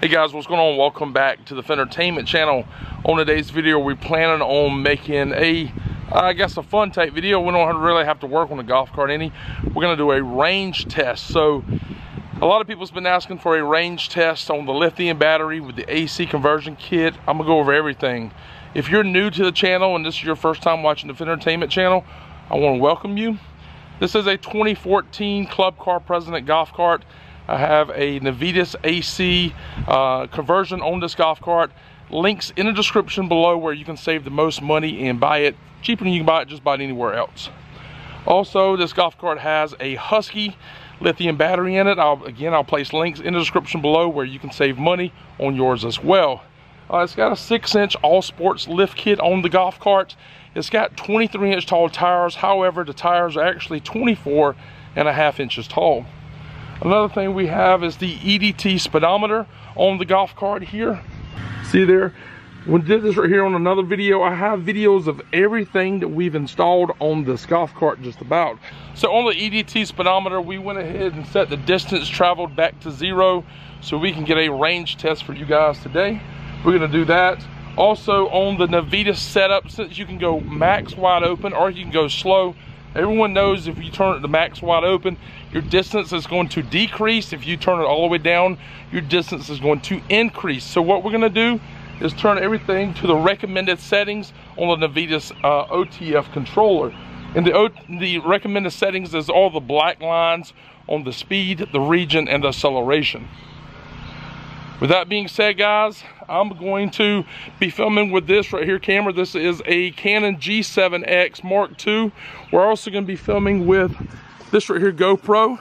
Hey guys, what's going on? Welcome back to the Fentertainment channel. On today's video, we're planning on making a, I guess a fun type video. We don't really have to work on the golf cart any. We're gonna do a range test. So a lot of people's been asking for a range test on the lithium battery with the AC conversion kit. I'm gonna go over everything. If you're new to the channel and this is your first time watching the Fentertainment channel, I wanna welcome you. This is a 2014 Club Car President golf cart. I have a Navitas AC uh, conversion on this golf cart. Links in the description below where you can save the most money and buy it cheaper than you can buy it just about anywhere else. Also, this golf cart has a Husky lithium battery in it. I'll, again, I'll place links in the description below where you can save money on yours as well. Uh, it's got a six inch all sports lift kit on the golf cart. It's got 23 inch tall tires. However, the tires are actually 24 and a half inches tall. Another thing we have is the EDT speedometer on the golf cart here. See there? We did this right here on another video. I have videos of everything that we've installed on this golf cart just about. So on the EDT speedometer, we went ahead and set the distance traveled back to zero so we can get a range test for you guys today. We're gonna do that. Also on the Navitas setup, since you can go max wide open or you can go slow, Everyone knows if you turn it to max wide open, your distance is going to decrease. If you turn it all the way down, your distance is going to increase. So what we're gonna do is turn everything to the recommended settings on the Navitas uh, OTF controller. And the, o the recommended settings is all the black lines on the speed, the regen, and the acceleration. With that being said, guys, I'm going to be filming with this right here camera. This is a Canon G7X Mark II. We're also gonna be filming with this right here GoPro.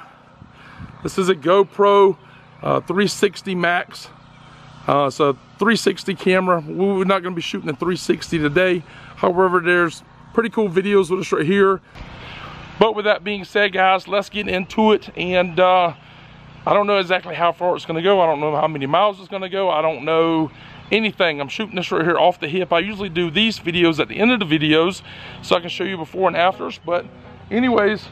This is a GoPro uh, 360 Max. Uh, it's a 360 camera. We're not gonna be shooting a 360 today. However, there's pretty cool videos with us right here. But with that being said, guys, let's get into it and uh, I don't know exactly how far it's gonna go. I don't know how many miles it's gonna go. I don't know anything. I'm shooting this right here off the hip. I usually do these videos at the end of the videos so I can show you before and afters. But anyways,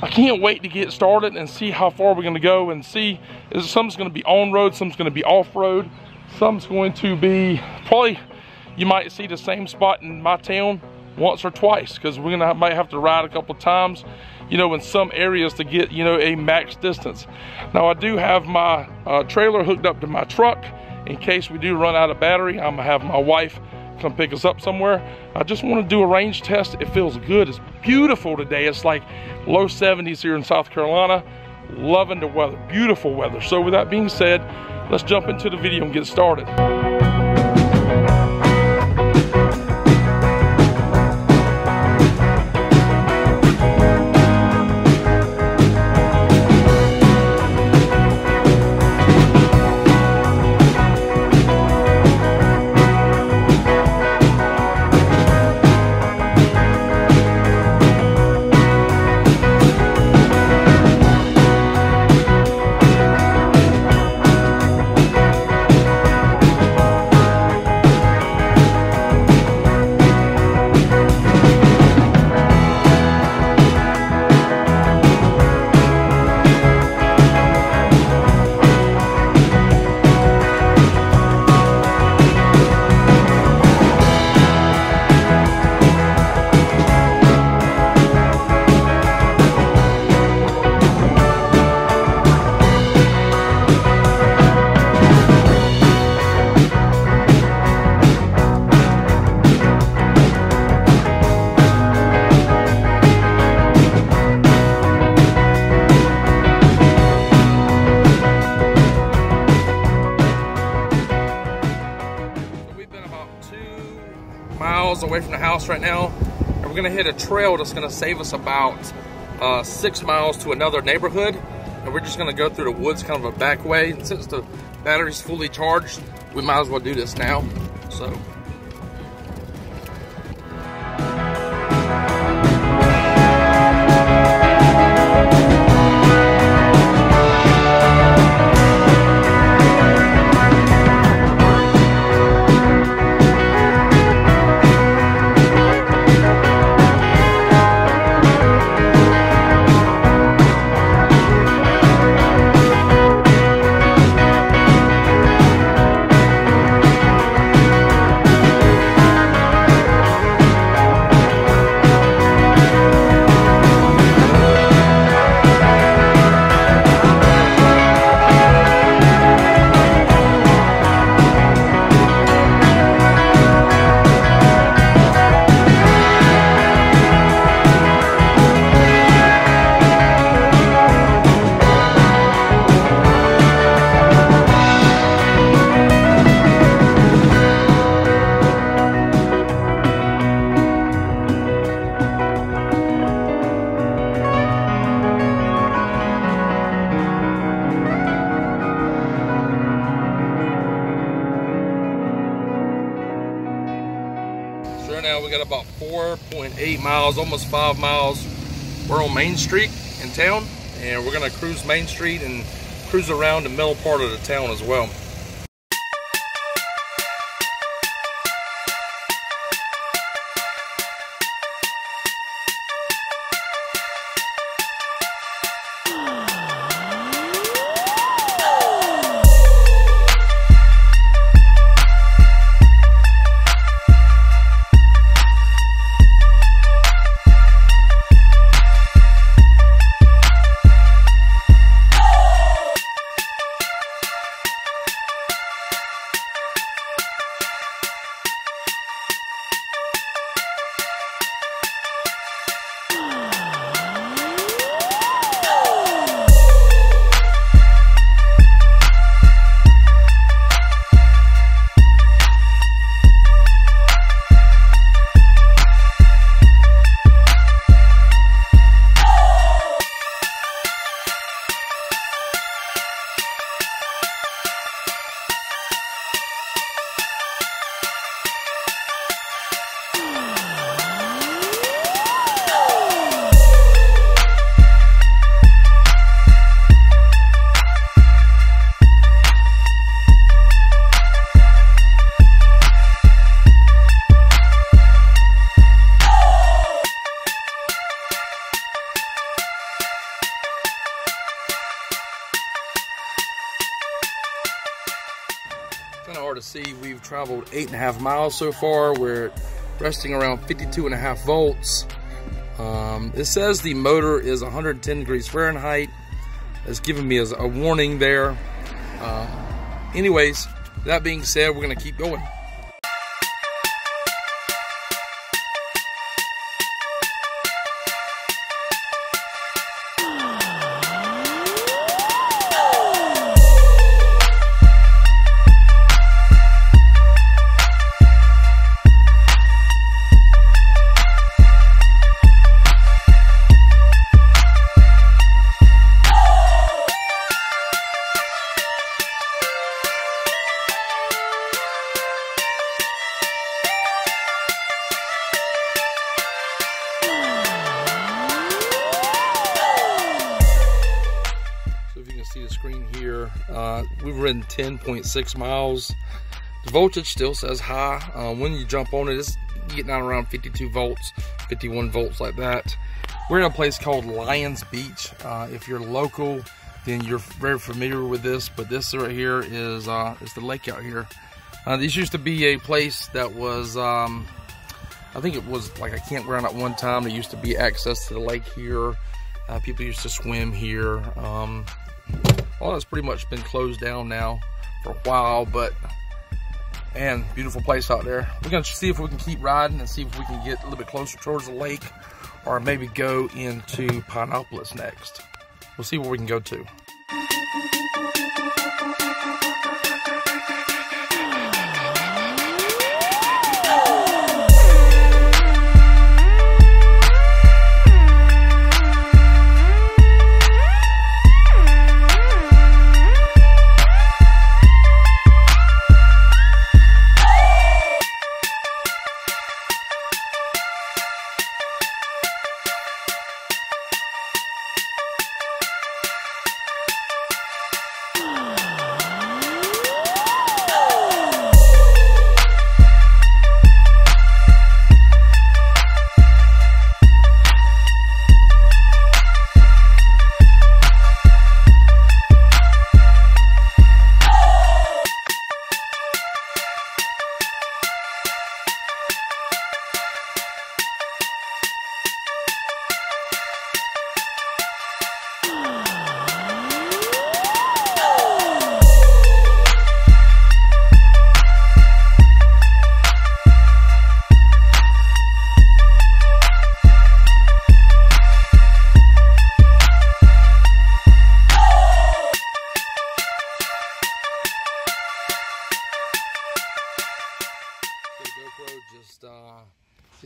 I can't wait to get started and see how far we're gonna go and see is some's gonna be on road, some's gonna be off road, some's going to be probably you might see the same spot in my town once or twice because we're gonna might have to ride a couple times you know, in some areas to get, you know, a max distance. Now I do have my uh, trailer hooked up to my truck in case we do run out of battery. I'm gonna have my wife come pick us up somewhere. I just wanna do a range test. It feels good. It's beautiful today. It's like low 70s here in South Carolina. Loving the weather, beautiful weather. So with that being said, let's jump into the video and get started. House right now. And we're gonna hit a trail that's gonna save us about uh, six miles to another neighborhood. And we're just gonna go through the woods, kind of a back way. And since the battery's fully charged, we might as well do this now. So miles. We're on Main Street in town, and we're gonna cruise Main Street and cruise around the middle part of the town as well. Traveled eight and a half miles so far. We're resting around 52 and a half volts. Um, it says the motor is 110 degrees Fahrenheit. It's giving me a warning there. Uh, anyways, that being said, we're gonna keep going. 10.6 miles. The voltage still says high. Uh, when you jump on it, it's getting down around 52 volts, 51 volts like that. We're in a place called Lions Beach. Uh, if you're local, then you're very familiar with this, but this right here is, uh, is the lake out here. Uh, this used to be a place that was, um, I think it was like a campground at one time. There used to be access to the lake here. Uh, people used to swim here. Um, all that's pretty much been closed down now for a while, but and beautiful place out there. We're gonna see if we can keep riding and see if we can get a little bit closer towards the lake or maybe go into Pinopolis next. We'll see where we can go to.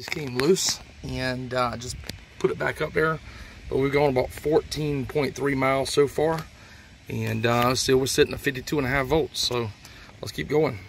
Just came loose and uh, just put it back up there. But we've gone about 14.3 miles so far. And uh, still we're sitting at 52 and a half volts. So let's keep going.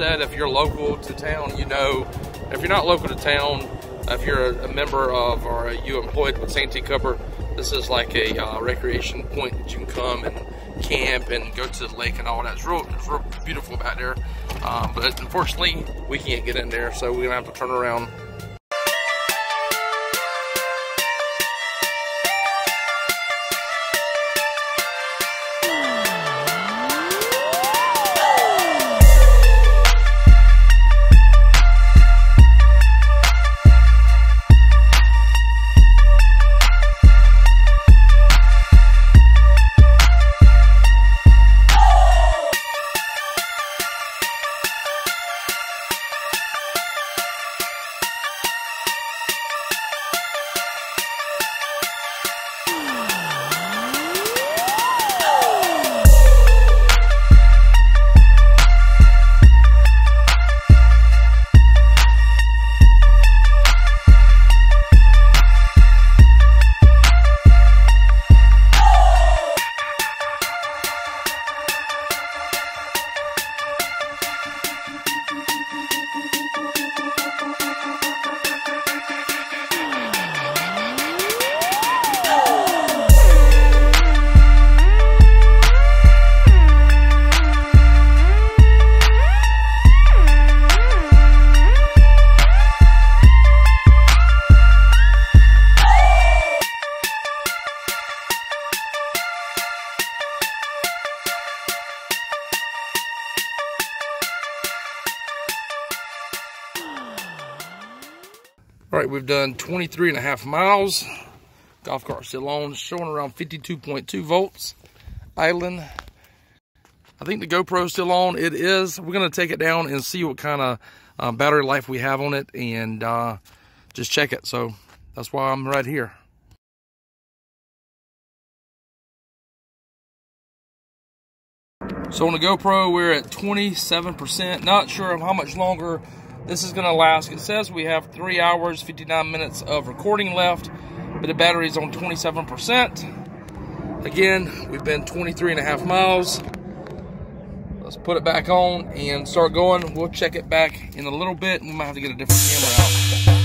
Somerset. If you're local to town, you know. If you're not local to town, if you're a, member of or you employed with Santee Cooper, this is like a uh, recreation point that you can come and camp and go to the lake and all that. It's real, it's real beautiful back there. Um, but unfortunately, we can't get in there, so we're gonna have to turn around done 23 and a half miles. Golf cart still on, showing around 52.2 volts. Idling. I think the GoPro's still on. It is. We're going to take it down and see what kind of uh, battery life we have on it and uh, just check it. So that's why I'm right here. So on the GoPro, we're at 27%. Not sure of how much longer this is gonna last. It says we have three hours, 59 minutes of recording left, but the battery's on 27%. Again, we've been 23 and a half miles. Let's put it back on and start going. We'll check it back in a little bit. We might have to get a different camera out.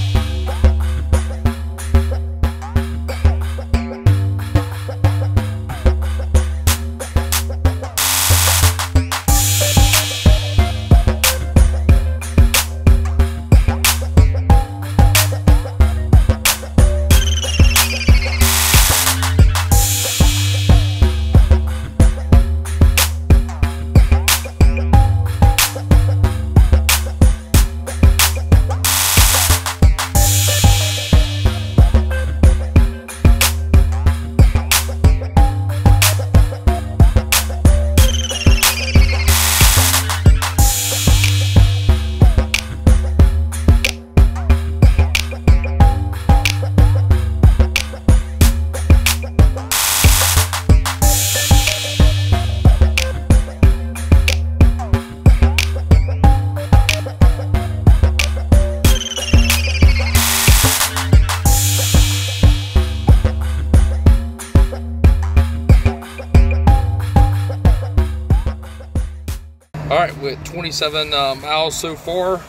With 27 uh, miles so far.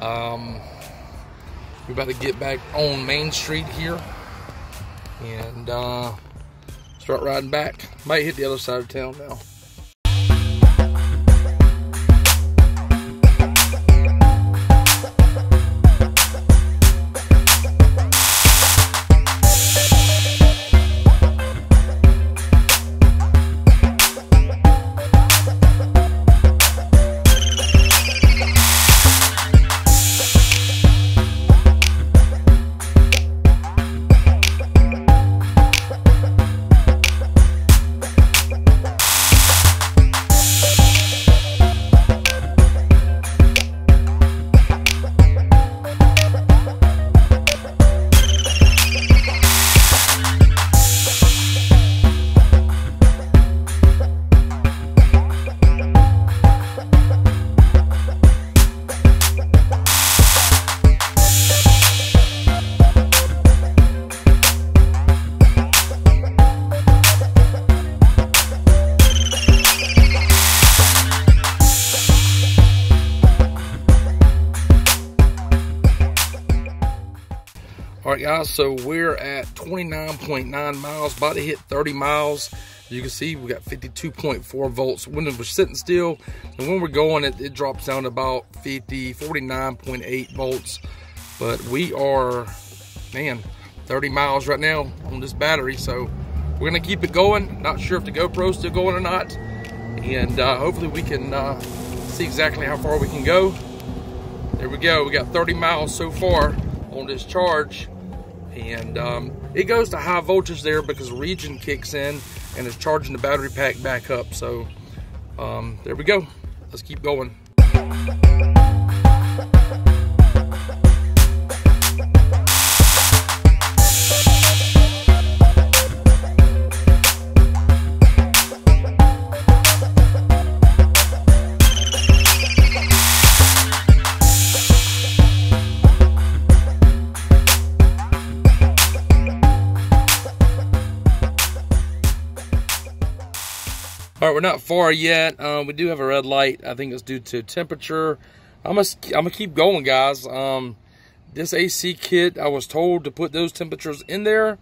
Um, we're about to get back on Main Street here and uh, start riding back. Might hit the other side of town now. Guys, so we're at 29.9 miles, about to hit 30 miles. You can see we got 52.4 volts when we're sitting still. And when we're going, it, it drops down to about 50, 49.8 volts. But we are, man, 30 miles right now on this battery. So we're gonna keep it going. Not sure if the GoPro's still going or not. And uh, hopefully we can uh, see exactly how far we can go. There we go, we got 30 miles so far on this charge. And um, it goes to high voltage there because regen kicks in and it's charging the battery pack back up. So um, there we go. Let's keep going. We're not far yet. Um, we do have a red light. I think it's due to temperature. I'm gonna, I'm gonna keep going, guys. Um, this AC kit, I was told to put those temperatures in there.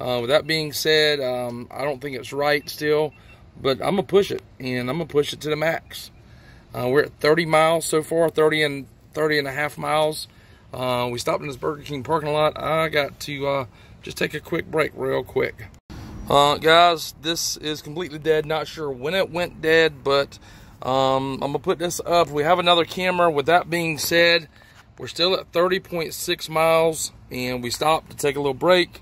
Uh, with that being said, um, I don't think it's right still, but I'm gonna push it, and I'm gonna push it to the max. Uh, we're at 30 miles so far, 30 and 30 and a half miles. Uh, we stopped in this Burger King parking lot. I got to uh, just take a quick break real quick. Uh, guys, this is completely dead. Not sure when it went dead, but um, I'm going to put this up. We have another camera. With that being said, we're still at 30.6 miles, and we stopped to take a little break.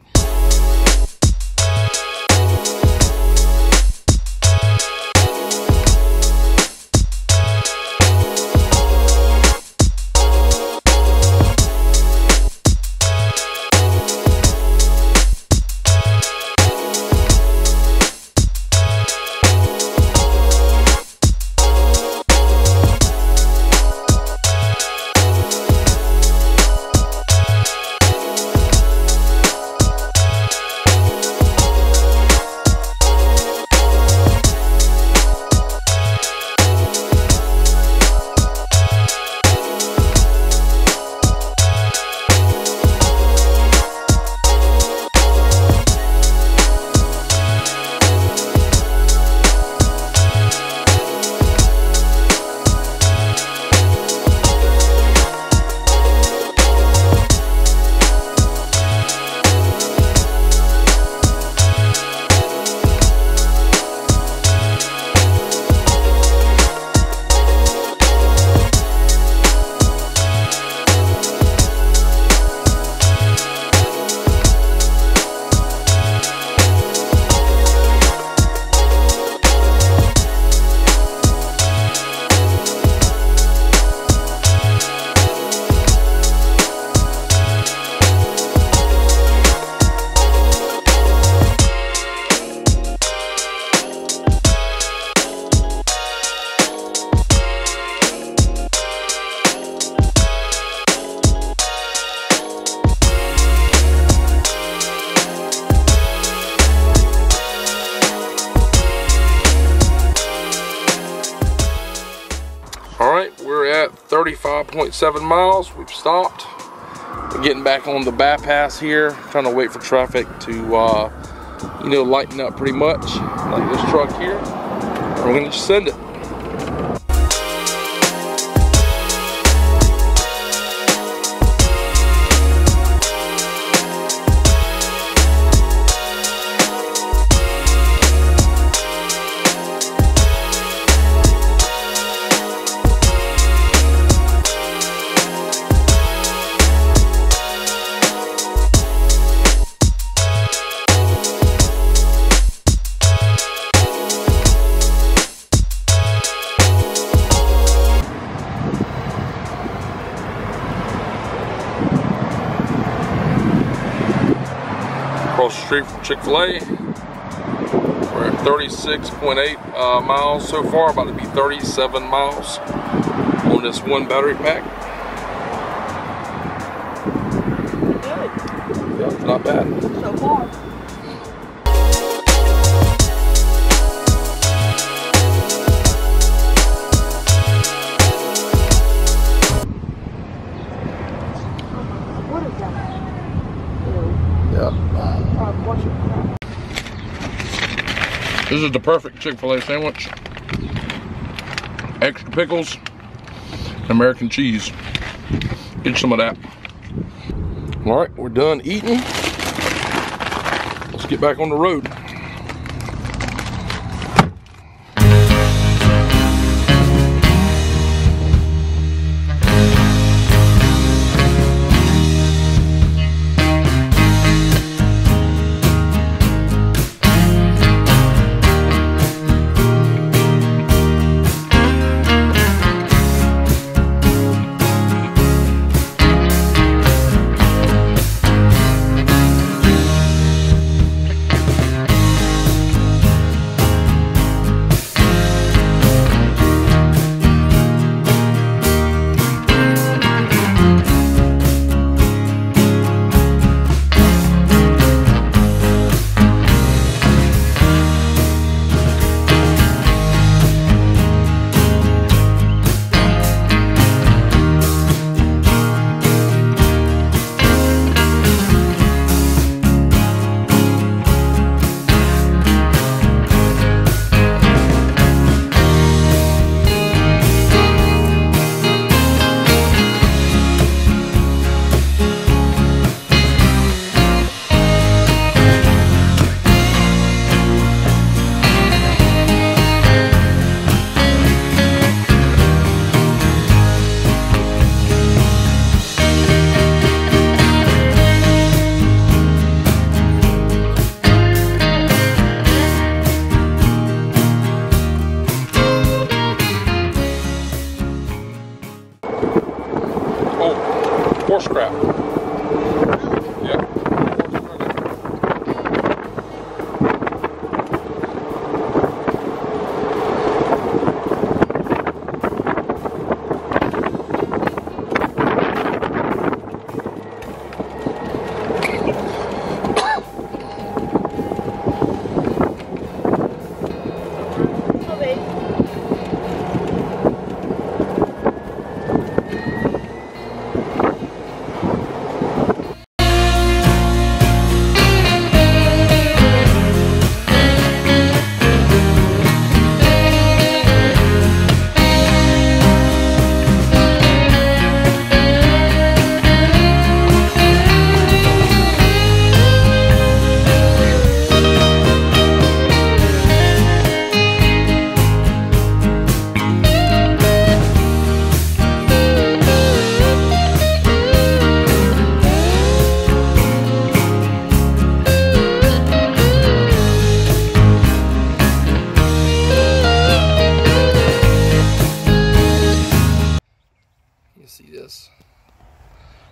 35.7 miles. We've stopped. We're getting back on the bypass here, trying to wait for traffic to, uh, you know, lighten up pretty much, like this truck here. We're gonna just send it. Chick-fil-A. We're at 36.8 uh, miles so far, about to be 37 miles on this one battery pack. Good. Yeah, not bad. So far. This is the perfect Chick-fil-A sandwich. Extra pickles, American cheese. Get some of that. All right, we're done eating. Let's get back on the road.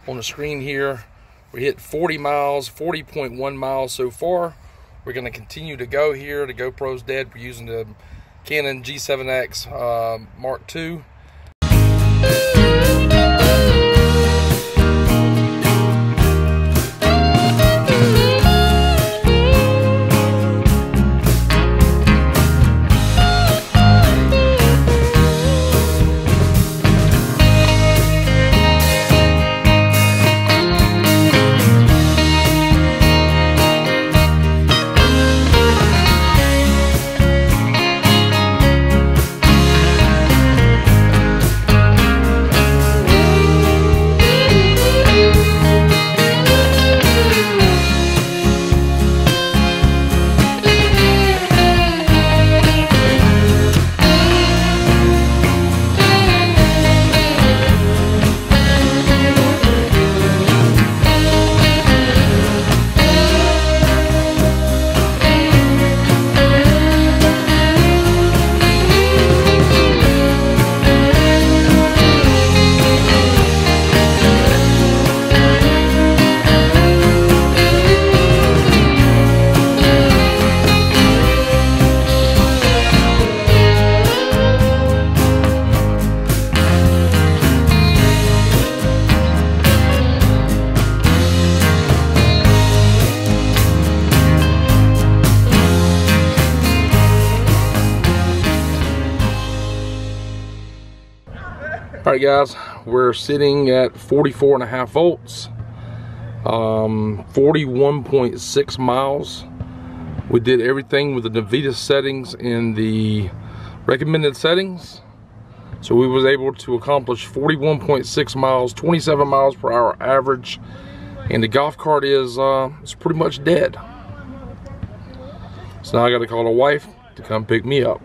On the screen here. We hit 40 miles, 40.1 miles so far. We're going to continue to go here. The GoPro's dead. We're using the Canon G7X uh, Mark II. All right, guys, we're sitting at 44 and a half volts, um, 41.6 miles. We did everything with the Navitas settings in the recommended settings. So we was able to accomplish 41.6 miles, 27 miles per hour average. And the golf cart is uh, it's pretty much dead. So now I got to call the wife to come pick me up.